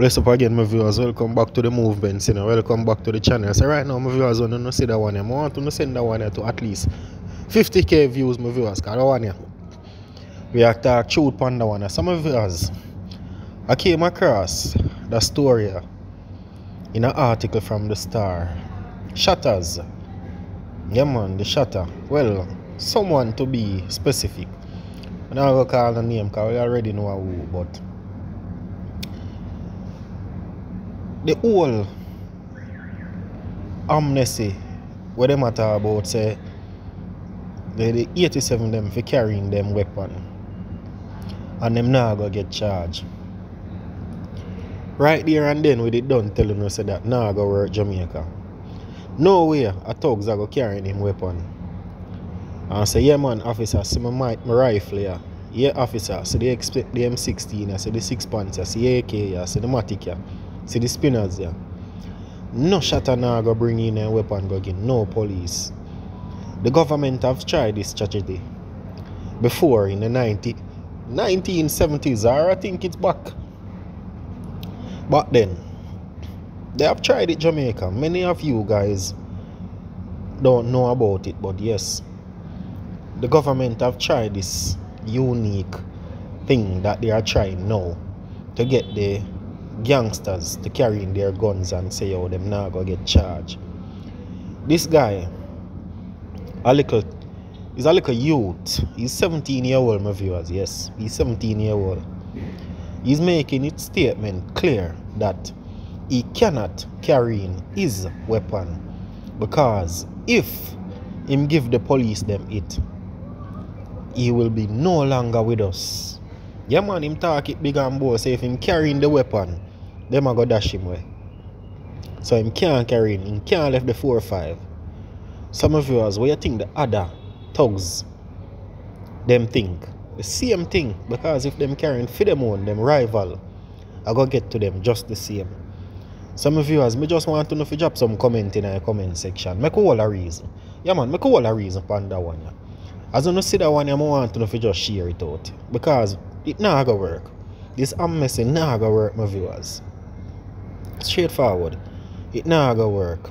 Bless up again, my viewers. Welcome back to the movement. You know, welcome back to the channel. So right now, my viewers, when you see that one, I want to send that one to at least 50k views, my viewers. Cause that one, here, we are talk truth on that one. Some of viewers, I came across the story in an article from the Star. Shutters. Yeah, man, the shutter. Well, someone to be specific. I'm not going to call the name because we already know who, but the whole amnesty what them a talk about say the, the 87 them for carrying them weapon and them now go get charged. Right there and then with it done telling us that now go work Jamaica. No way a thugs are go carrying him weapon. And say yeah man officer see my, my, rifle here yeah officer see the, expect the M16 I see the six pants I see AK I see the Matic See the spinners there. No shatter now go bring in a weapon go again. No police. The government have tried this strategy before in the 90, 1970s or I think it's back. But then they have tried it Jamaica. Many of you guys don't know about it, but yes, the government have tried this unique thing that they are trying now to get the gangsters to carry in their guns and say, oh, them now go get charged. This guy, a little, he's a little youth. He's 17 year old, my viewers. Yes, he's 17 year old. He's making its statement clear that he cannot carry in his weapon because if him give the police them it, he will be no longer with us. Yeah man, him talk it big and bold, say if him carrying the weapon, them a go dash him way. So him can't carry in, him can't left the 4 or 5. Some of you, as what you think the other thugs them think? The same thing. Because if them carrying for them own, them rival, I go get to them just the same. Some of you, as me just want to know if you drop some comment in the comment section. Make all a reason. Yeah man, make all a reason upon that one. Yeah. As you see that one, I want to know if you just share it out. Because it not gonna work. This amnesty not gonna work, my viewers straightforward. It now go work.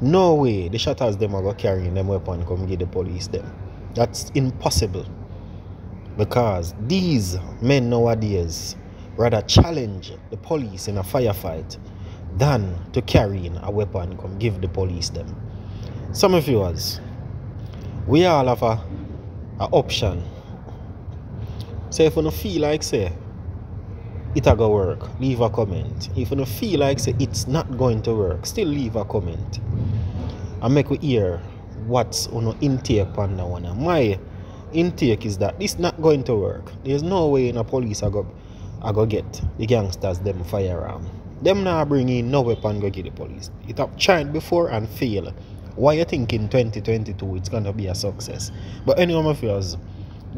No way the shutters them are carrying them weapon come give the police them. That's impossible. Because these men nowadays rather challenge the police in a firefight than to carry in a weapon come give the police them. Some of viewers, we all have a, a option. So if you feel like say it a go work, leave a comment. If you feel like say it's not going to work, still leave a comment. And make we hear what's on intake on that one. my intake is that this not going to work. There's no way in a police I go I go get the gangsters them firearm. Them now bring in no weapon go get the police. It have tried before and fail. Why you think in 2022 it's gonna be a success? But anyone of yours,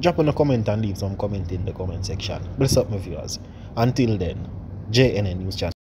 drop in a comment and leave some comment in the comment section. Bless up my viewers. Until then, JNN News Channel.